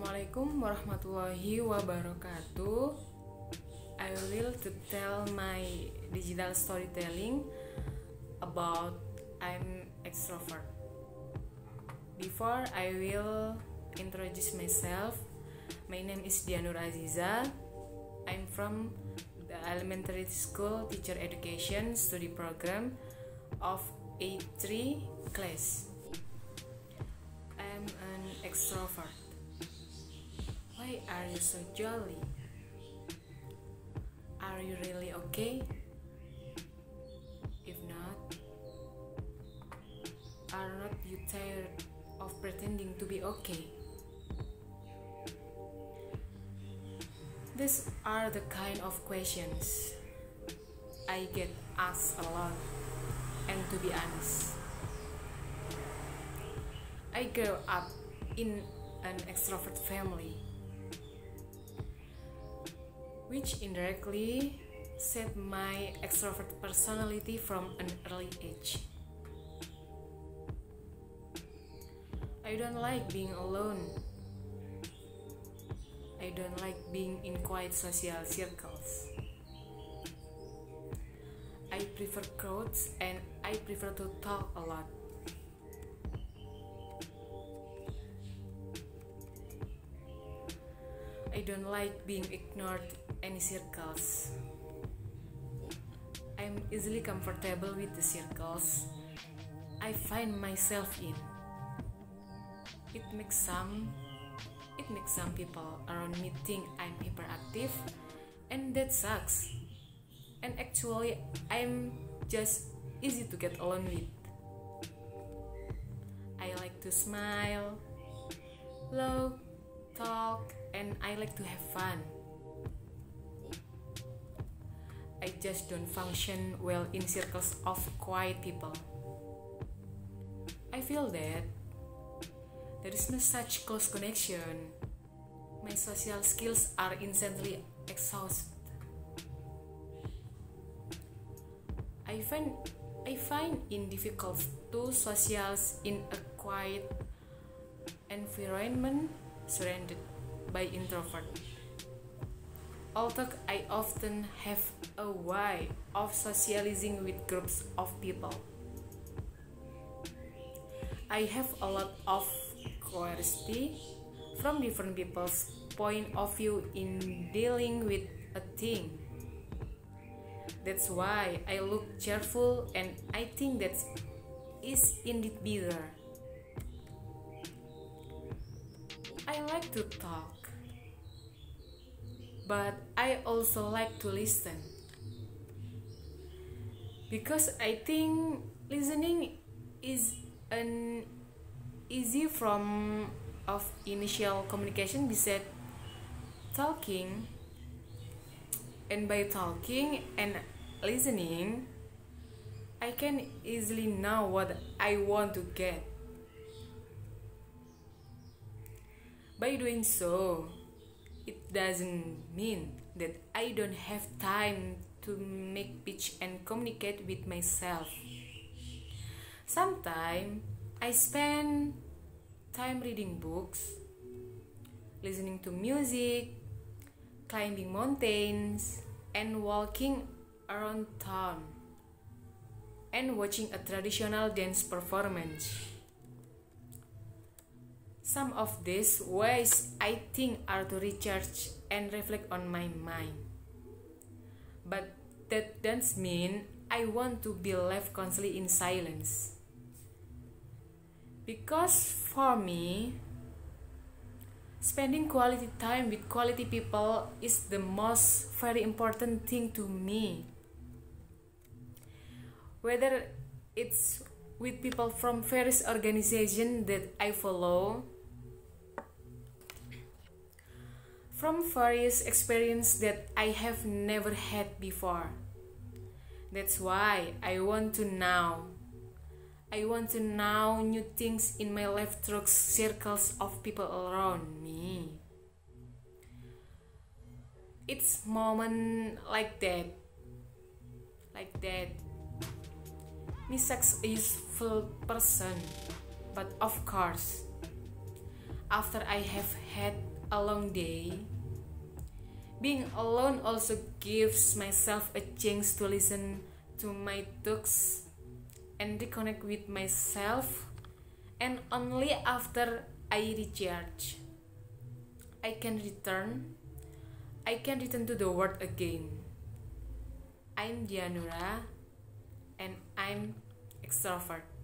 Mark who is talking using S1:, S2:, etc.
S1: Assalamualaikum warahmatullahi wabarakatuh. I will to tell my digital storytelling about I'm extrovert. Before I will introduce myself, my name is Dianur Aziza. I'm from the elementary school teacher education study program of A3 class. I'm an extrovert. Why are you so jolly? Are you really okay? If not, are not you tired of pretending to be okay? These are the kind of questions I get asked a lot, and to be honest, I grew up in an extrovert family, which indirectly set my extrovert personality from an early age. I don't like being alone I don't like being in quiet social circles. I prefer crowds and I prefer to talk a lot. I don't like being ignored any circles. I'm easily comfortable with the circles I find myself in. It makes some it makes some people around me think I'm hyperactive, and that sucks. And actually, I'm just easy to get along with. I like to smile, look, talk, and I like to have fun. I just don't function well in circles of quiet people. I feel that there is no such close connection. My social skills are instantly exhausted. I find I find it difficult to socialize in a quiet environment surrounded by introvert. Although I often have a way of socializing with groups of people. I have a lot of curiosity from different people's point of view in dealing with a thing. That's why I look cheerful and I think that is indeed better. I like to talk, but I also like to listen. Because I think listening is an easy form of initial communication bisa talking and by talking and listening I can easily know what I want to get by doing so it doesn't mean that I don't have time to make pitch and communicate with myself sometimes I spend time reading books, listening to music, climbing mountains, and walking around town, and watching a traditional dance performance. Some of these ways I think are to recharge and reflect on my mind. But that doesn't mean I want to be left constantly in silence. Because for me, spending quality time with quality people is the most very important thing to me. Whether it's with people from various organizations that I follow, from various experience that I have never had before. That's why I want to now. I want to know new things in my life through circles of people around me. It's moment like that, like that. Such a useful person, but of course, after I have had a long day, being alone also gives myself a chance to listen to my thoughts and reconnect with myself. And only after I recharge, I can return. I can return to the world again. I'm Dianura and I'm extrovert.